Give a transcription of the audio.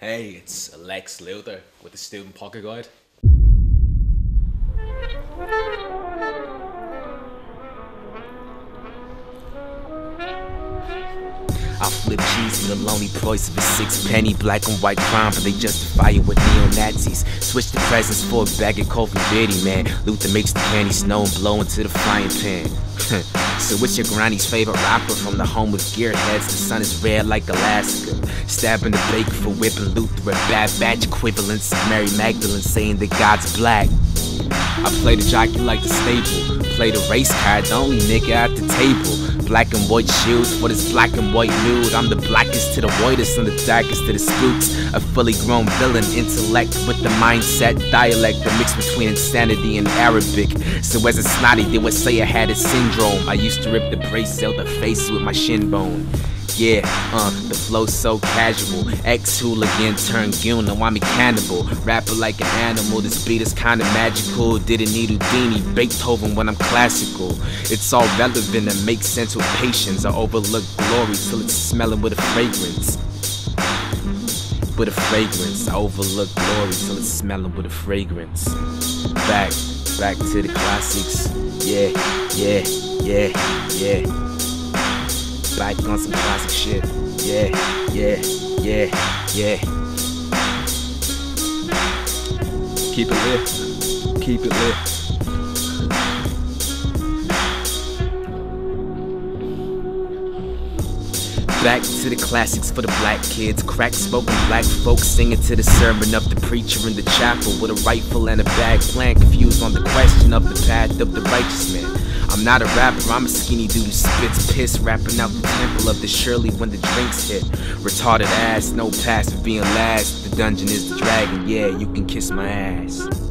Hey, it's Lecs Luther with the Student Pocket Guide. I flip cheese for the lonely price of a six penny black and white crime, but they justify it with neo Nazis. Switch the presents for a bag of coffee bitty, man. Luther makes the candy snow and blow into the frying pan. so, what's your granny's favorite rapper from the home of gearheads? The sun is red like Alaska. Stabbing the baker for whipping Luther, a bad batch equivalents of Mary Magdalene saying that God's black. I play the jockey like the staple. Play the race card, the only nigga at the table. Black and white shoes for this black and white nude. I'm the blackest to the whitest and the darkest to the spooks. A fully grown villain, intellect with the mindset, dialect, the mix between insanity and Arabic. So as a snotty, they would say I had a syndrome. I used to rip the brace out the face with my shin bone. Yeah, uh, the flow so casual. Ex hooligan turned goon, now I'm a cannibal. Rapper like an animal, this beat is kinda magical. Didn't need Houdini, Beethoven when I'm classical. It's all relevant and makes sense with patience. I overlook glory till it's smelling with a fragrance. With a fragrance, I overlook glory till it's smelling with a fragrance. Back, back to the classics. Yeah, yeah, yeah, yeah back on some classic shit. Yeah, yeah, yeah, yeah. Keep it lit. Keep it lit. Back to the classics for the black kids. Crack smoking black folks singing to the sermon of the preacher in the chapel with a rifle and a bag plan. Confused on the question of the path of the righteous man. I'm not a rapper, I'm a skinny dude who spits piss, rapping out the temple of the Shirley when the drinks hit. Retarded ass, no pass for being last. The dungeon is the dragon, yeah, you can kiss my ass.